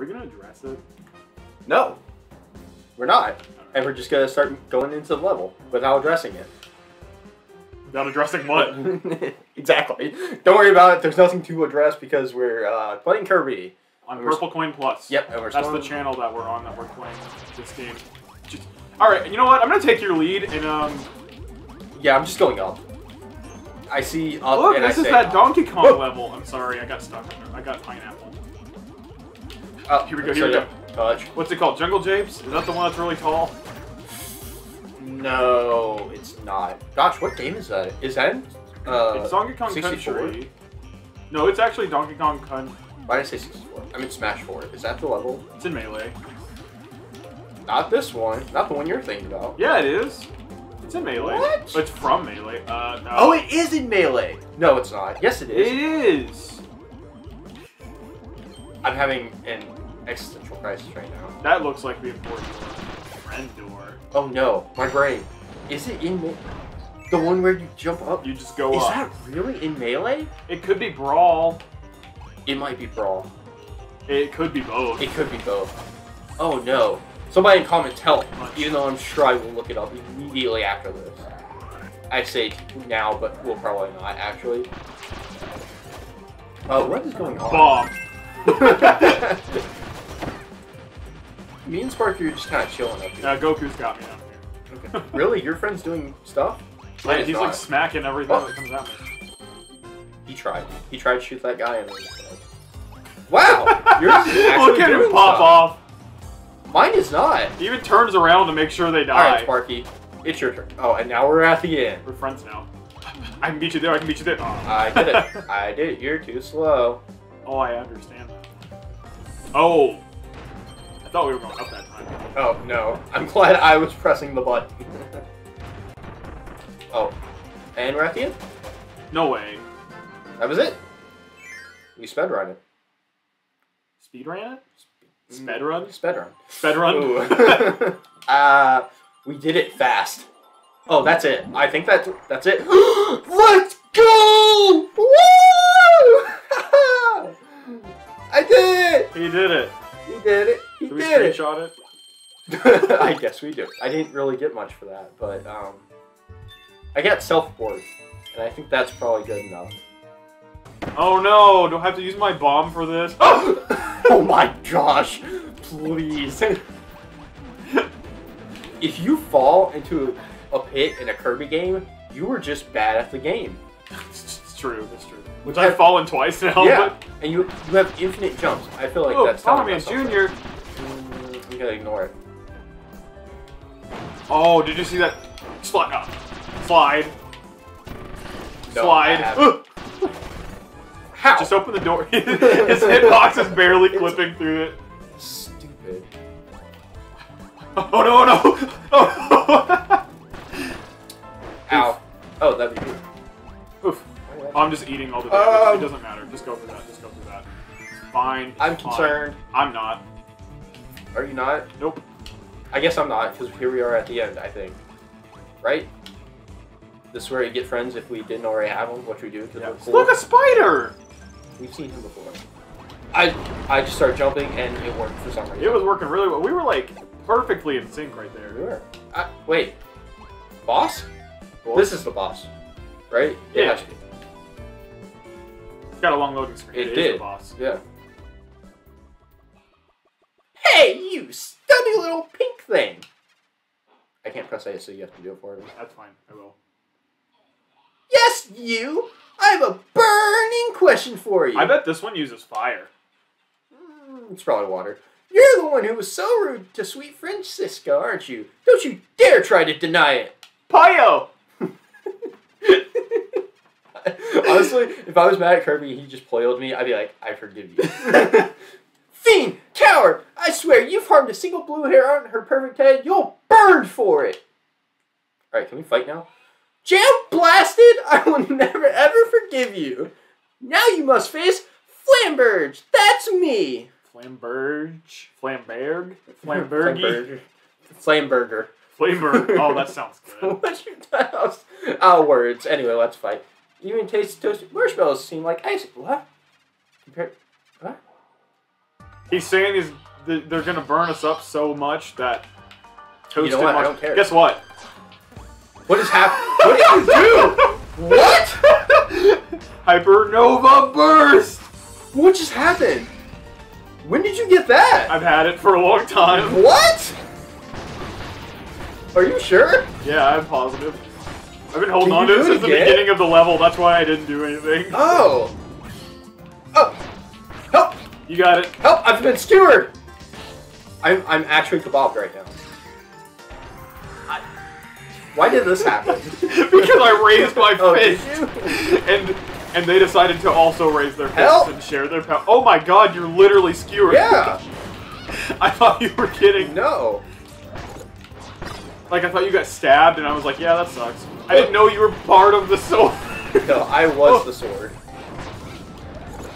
we gonna address it? No, we're not. And we're just gonna start going into the level without addressing it. Without addressing what? exactly. Don't worry about it. There's nothing to address because we're uh, playing Kirby. On PurpleCoin Plus. Yep, and we're That's the channel that we're on that we're playing this game. Just, all right, you know what? I'm gonna take your lead and um. Yeah, I'm just going up. I see up Look, and this I is that. Donkey Kong Whoa. level. I'm sorry, I got stuck. I got pineapple. Oh, Here we go, here we go. Touch. What's it called? Jungle Japes? Is that the one that's really tall? No, it's not. Gosh, what game is that? Is that uh, it's Donkey Kong 64? Country. No, it's actually Donkey Kong Country. Why did I say 64? I mean Smash 4. Is that the level? It's in Melee. Not this one. Not the one you're thinking about. Yeah, it is. It's in Melee. What? It's from Melee. Uh, no. Oh, it is in Melee! No, it's not. Yes, it It is. is. I'm having an existential crisis right now. That looks like the important. Friend door. Oh no, my brain. Is it in Me- the one where you jump up? You just go Is up. that really in Melee? It could be Brawl. It might be Brawl. It could be both. It could be both. Oh no. Somebody in comment tell me, even though I'm sure I will look it up immediately after this. I'd say now, but we'll probably not actually. Uh, what is going on? Bomb. Me and Sparky are just kind of chilling up here. Yeah, Goku's got me down here. Okay. Really? Your friend's doing stuff? Yeah, he's not. like smacking everything Oh. that comes at me. He tried. He tried to shoot that guy and then he failed. Wow! You're actually Look at him pop stuff. off. Mine is not. He even turns around to make sure they die. Alright, Sparky. It's your turn. Oh, and now we're at the end. We're friends now. I can beat you there. I can beat you there. Oh, I did it. I did it. You're too slow. oh I understand that. Oh. I thought we were going up that time. Oh, no. I'm glad I was pressing the button. oh. And we're at the end. No way. That was it. We sped run it. Speed ran it? Sped run? Sped run. Sped run? Uh, we did it fast. Oh, that's it. I think that that's it. Let's go! Woo! I did it! he did it. He did it. We did it. screenshot it? I guess we do. I didn't really get much for that, but um, I got self-board, and I think that's probably good enough. Oh no, do I have to use my bomb for this? oh my gosh! Please. if you fall into a pit in a Kirby game, you were just bad at the game. it's true, it's true. Which I've fallen twice now, yeah, but and you you have infinite jumps. I feel like oh, that's telling Bomberman something. Gonna ignore it. Oh, did you see that? Slide. uh, slide. No, slide. How? Just open the door. His hitbox is barely clipping through it. Stupid. Oh no no! Oh. Ow. Oh, that'd be good. Oof. I'm just eating all the damage. Um, it doesn't matter. Just go for that. Just go for that. Fine. I'm fine. concerned. I'm not. Are you not? Nope. I guess I'm not, because here we are at the end, I think. Right? This is where you get friends if we didn't already have them, which we do, Yeah. cool. Look, a spider! We've seen him before. I I just started jumping, and it worked for some reason. It was working really well. We were like perfectly in sync right We there. were. Uh, wait. Boss? Boss? This is the boss. Right? Yeah. It. It's got a long loading screen. It is did. the boss. Yeah. Hey, you stubby little pink thing! I can't press A, so you have to do it for me. That's fine. I will. Yes, you! I have a burning question for you. I bet this one uses fire. Mm, It's probably water. You're the one who was so rude to sweet Francisca, aren't you? Don't you dare try to deny it. Pio! Honestly, if I was mad at Kirby and he just ploiled me, I'd be like, I forgive you. Fiend! Coward! I swear, you've harmed a single blue hair on her perfect head. You'll burn for it! Alright, can we fight now? Jam blasted! I will never ever forgive you. Now you must face Flamberge. That's me. Flamberge? Flamberg? Flambergy? Flamberger. Flamberg. Oh, that sounds good. What's your house? Oh, ah, words. Anyway, let's fight. Even tasted toasted marshmallows seem like ice. What? Compared. What? He's saying he's th- they're gonna burn us up so much that toasted what? I don't care. Guess what? What is happening? What did you do? What? Hypernova burst. What just happened? When did you get that? I've had it for a long time. What? Are you sure? Yeah, I'm positive. I've been holding Can on to it since the beginning of the level. That's why I didn't do anything. Oh. Oh. Help! You got it. Help! I've been skewered! I'm, I'm actually kebabbed right now. I- Why did this happen? because I raised my Oh, fist. And and they decided to also raise their fists Help! and share their power. Oh my god, you're literally skewered. Yeah. I thought you were kidding. No. Like I thought you got stabbed, and I was like, yeah, that sucks. I didn't know you were part of the sword. No, I was the sword.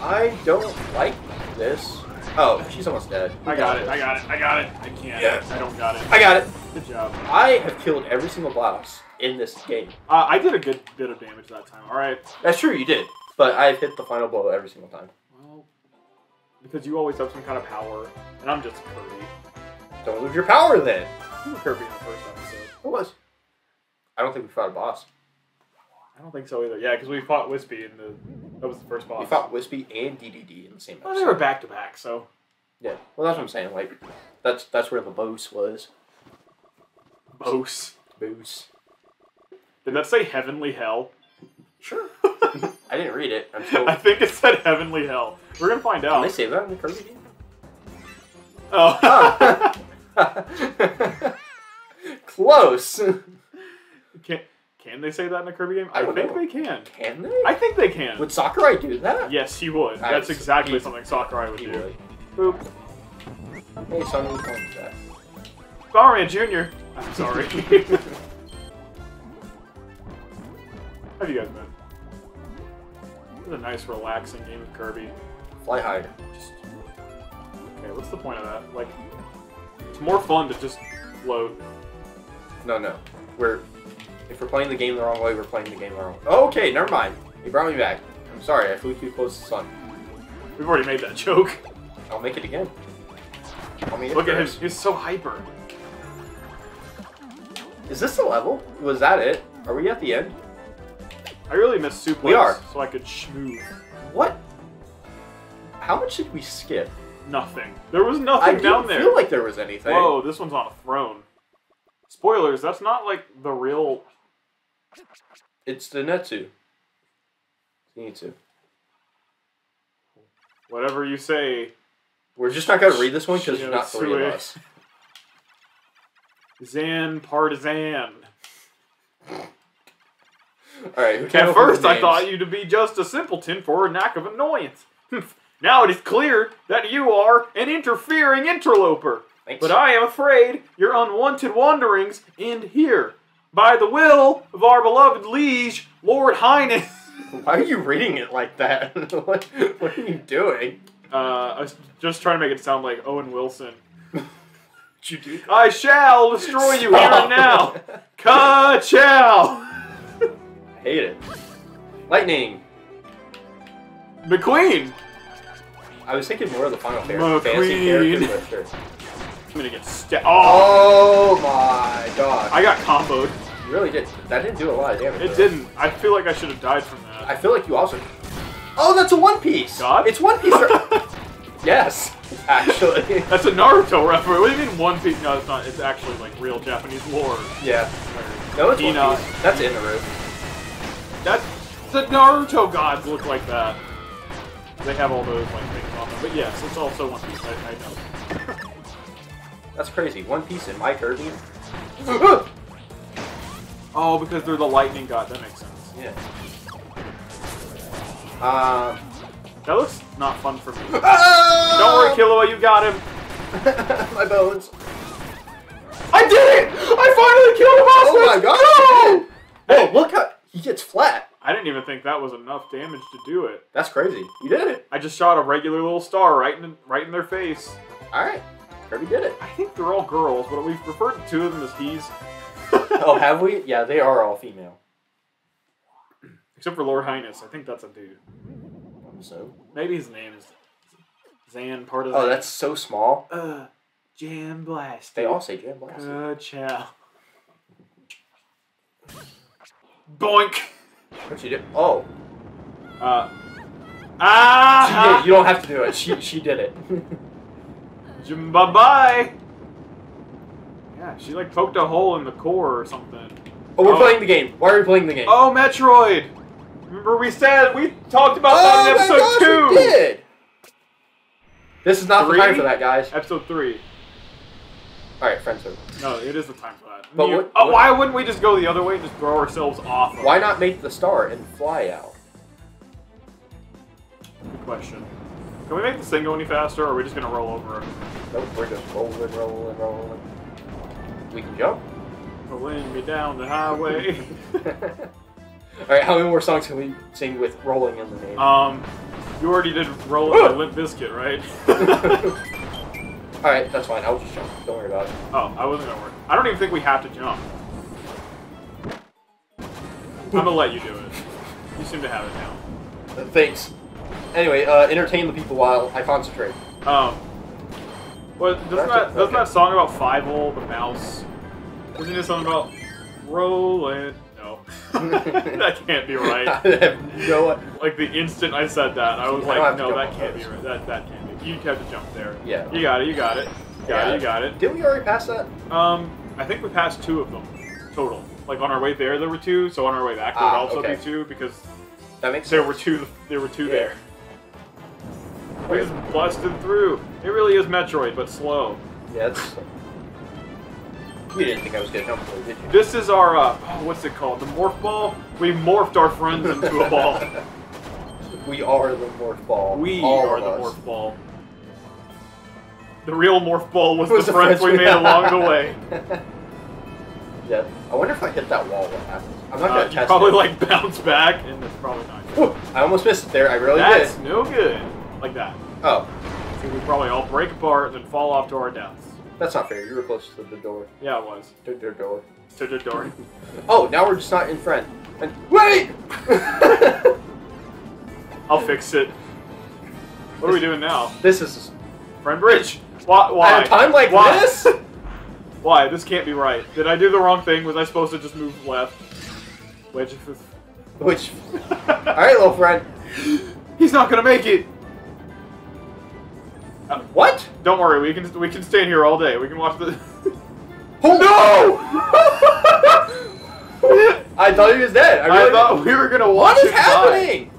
I don't like this. Oh, she's almost dead. I got it. I got it. I got it. I can't. I don't got it. I got it. Good job. I have killed every single boss in this game. Uh, I did a good bit of damage that time. All right. That's true, you did. But I've hit the final blow every single time. Well, because you always have some kind of power, and I'm just Kirby. Don't lose your power then. You were Kirby in the first episode. It was. I don't think we fought a boss. I don't think so either. Yeah, because we fought Wispy in the that was the first boss. We fought Wispy and DDD in the same Well, they were back to back, so Yeah. Well, that's what I'm saying. Like, that's that's where the boss was. Bose. Boos. Did that say Heavenly Hell? Sure. I didn't read it. I'm still. I think it said Heavenly Hell. We're gonna find Can out. they say that in the Kirby game? Oh. Close. can can they say that in a Kirby game? I I, think know. they can. Can they? I think they can. Would Sakurai do that? yes, he would. That's- That's exactly something Sakurai would do. would. Boop. Hey, son, we call him that. Bomberman Jr. I'm sorry. How have you guys been? This is a nice, relaxing game of Kirby. Fly higher. Just okay. What's the point of that? Like, it's more fun to just float. No, no. We're if we're playing the game the wrong way, we're playing the game the wrong way. Oh, okay, never mind. He brought me back. I'm sorry, I flew too close to the sun. We've already made that joke. I'll make it again. I'll make it Look at him, he's so hyper. Is this the level? Was that it? Are we at the end? I really miss Suplex. We are. So I could schmooze. What? How much did we skip? Nothing. There was nothing didn't down there. I feel like there was anything. Whoa, this one's on a throne. Spoilers, that's not like the real. It's the Netsu. Zenitsu. Whatever you say. We're just not gonna read this one because there's not three of us. Zan Partizanne. Who came At first, I thought you to be just a simpleton for a knack of annoyance. now it is clear that you are an interfering interloper. Thanks. But I am afraid your unwanted wanderings end here. By the will of our beloved liege, Lord Hyness. Why are you reading it like that? what, what are you doing? Uh, I was just trying to make it sound like Owen Wilson. You do I shall destroy you here and now. Ka-chow! I hate it. Lightning. McQueen! I was thinking more of the Final Fantasy McQueen. fantasy characters, but sure. I'm gonna get stabbed. Oh! Oh my god. I got comboed. Really did. That didn't do a lot of damage. It though. didn't. I feel like I should have died from that. I feel like you also. Oh, that's a One Piece. God? It's One Piece. yes, actually. That's a Naruto reference. What do you mean One Piece? No, it's not. It's actually like real Japanese lore. yeah. No, it's One Piece. That's Inaru. That the Naruto gods look like that. They have all those like things on them. But yes, it's also One Piece. I, I know. That's crazy. One Piece in my Kirby. Oh, because they're the lightning god. That makes sense. yeah. Um. That looks not fun for me. Don't Don't worry, Killua, you got him. my bones. I did it! I finally killed a boss! Oh my god! go! Whoa, look how he gets flat. I didn't even think that was enough damage to do it. That's crazy. You did it. I just shot a regular little star right in right in their face. All right. Kirby did it. I think they're all girls, but we've referred to two of them as he's. Oh, have we? Yeah, they are all female. Except for Lord Hyness, I think that's a dude. So Maybe his name is Zan, part of Oh, that's so small. Uh, Jam Blast. They all say Jam Blast. Good chow. Boink! What you do? Oh, Uh. she did. Ah! You don't have to do it. She she did it. Bye bye! Yeah, she like poked a hole in the core or something. Oh, we're Oh. playing the game. Why are we playing the game? Oh, Metroid! Remember we said, we talked about that in Oh my episode gosh, 2! we did. This is not Three? the time for that, guys. Episode 3. All right, friends. over. No, it is the time for that. But You- what- oh, what- why wouldn't we just go the other way and just throw ourselves off? Of Why it? not make the star and fly out? Good question. Can we make this thing go any faster, or are we just gonna roll over it? Nope, we're just rolling, rolling, rolling. We can jump. Pulling me down the highway. All right, how many more songs can we sing with rolling in the name? um, you already did roll it by Limp Bizkit, right? All right, that's fine. I'll just jump. Don't worry about it. oh, I wasn't gonna worry. I don't even think we have to jump. I'm gonna let you do it. You seem to have it now. Uh, Thanks. Anyway, uh, entertain the people while I concentrate. Um, well, doesn't That's that doesn't okay. that song about Fievel the mouse? Isn't it something about rolling? No, that can't be right. No. Like the instant I said that, I was I like, no, that can't be right. That that can't be. You have to jump there. Yeah. You got it. You got it. You got Yeah. it. You got it. Did we already pass that? Um, I think we passed two of them total. Like on our way there, there were two. So on our way back, there Ah, would also okay. be two because That makes there sense. were two. There were two Yeah. there. We just busted through. It really is Metroid, but slow. Yeah, it's. You didn't think I was gonna jump did you? This is our uh, oh, what's it called? The morph ball. We morphed our friends into a ball. we are the morph ball. We All are the us. morph ball. The real morph ball was, Was the friends we made along the way. yeah. I wonder if I hit that wall, what happens? I'm not Uh, gonna test probably it. like bounce back, and it's probably not. good. I almost missed it there. I really That's did. no good. Like that. Oh, So we probably all break apart and then fall off to our deaths. that's not fair. You were close to the door. Yeah, it was. To the door. To the door. Oh, now we're just not in front. And wait. I'll fix it. What are we doing now? this is Friend bridge. Why? Why? at a time like Why? this. Why? This can't be right. Did I do the wrong thing? Was I supposed to just move left? Which? Which, all right, little friend. He's not gonna make it. What? Don't worry, we can we can stay in here all day. We can watch the. Oh no! I thought he was dead. I, I really thought we were gonna watch What is him die. happening?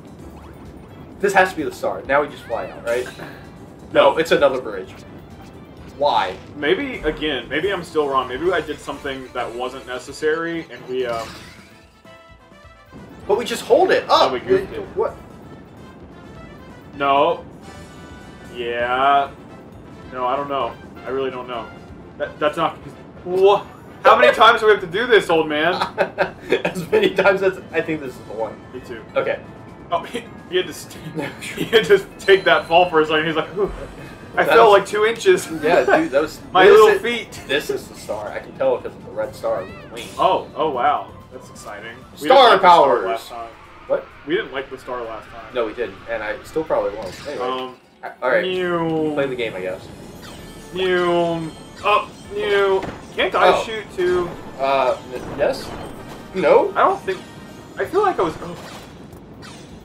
This has to be the star. Now we just fly out, right? No, it's another bridge. Why? Maybe again, maybe I'm still wrong. Maybe I did something that wasn't necessary, and we um. But we just hold it up. Oh, we goofed it. What? No. Yeah. No, I don't know. I really don't know. That that's not. What? How many times do we have to do this, old man? as many times as I think this is the one. Me too. Okay. Oh, he, he had to st- he had to take that fall for a second. He's like, "Whew, I That fell was- like two inches. Yeah, dude, that was My little is- feet. This is the star. I can tell because of the red star with the wings. Oh, oh wow, that's exciting. Star like the powers. last time. What? We didn't like the star last time. No, we didn't, and I still probably won't. Anyway, Um. All right, New. play the game, I guess. New. Up. New. Can't I Oh. shoot too? Uh, yes? No? I don't think. I feel like I was. Oh.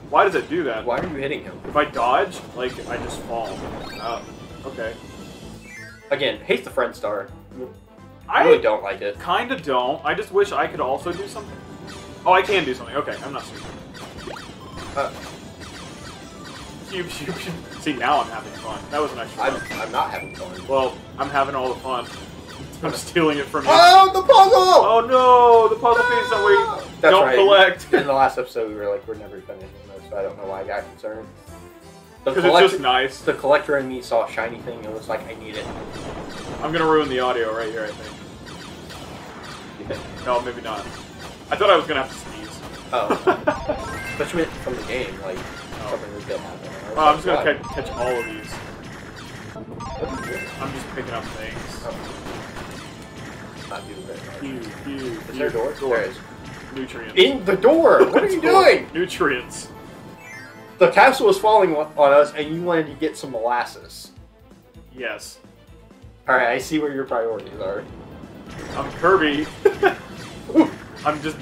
Why does it do that? Why are you hitting him? If I dodge, like I just fall. Uh, okay. Again, hate the friend star. I really don't like it. kind of don't. I just wish I could also do something. Oh, I can do something. Okay, I'm not stupid. Uh. See, now I'm having fun. That was an extra. I'm. I'm not having fun. Well, I'm having all the fun. I'm stealing it from you. Oh, the puzzle! Oh no, the puzzle piece that we ah! That's don't right. collect. In the last episode, we were like, we're never finishing this, so I don't know why I got concerned. The Because it's collector, just nice. the collector in me saw a shiny thing and was like, I need it. I'm gonna ruin the audio right here, I think. No, maybe not. I thought I was gonna have to sneeze. Oh. But you meant from the game, like, Oh. something was gonna happen. Oh, I'm just gonna catch, catch all of these. Is? I'm just picking up things. Oh. Not doing. Pew, pew, Is there a door? There is. Nutrients. In the door! What are you doing? Nutrients. the castle was falling on us, and you wanted to get some molasses. Yes. All right, I see where your priorities are. I'm Kirby. I'm just.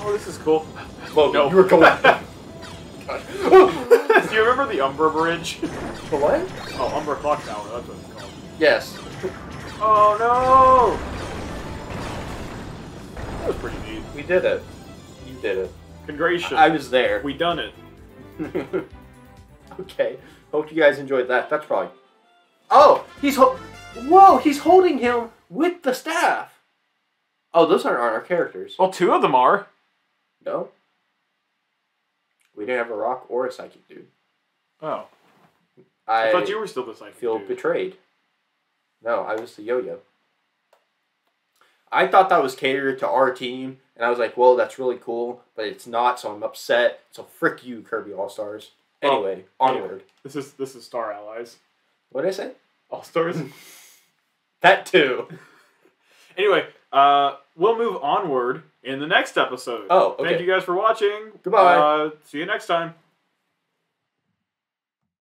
Oh, this is cool. Logan, No. you were going. Do you remember the Umbra Bridge? the what? Oh, Umbra Clock Tower. That's what it's called. Yes. Oh no! That was pretty neat. We did it. You did it. Congratulations. I was there. We done it. okay. Hope you guys enjoyed that. That's probably. Oh, he's ho- whoa! He's holding him with the staff. Oh, those aren't our characters. Well, two of them are. No. We didn't have a rock or a psychic dude. Oh. I, I, thought you were still the psychic feel dude. betrayed. No, I was the yo-yo. I thought that was catered to our team, and I was like, "Well, that's really cool," but it's not, so I'm upset. So frick you, Kirby All Stars. Well, Anyway, onward. This is this is Star Allies. What did I say? All stars. That too. anyway, uh, we'll move onward in the next episode. Oh, okay. Thank you guys for watching. Goodbye. Uh, see you next time.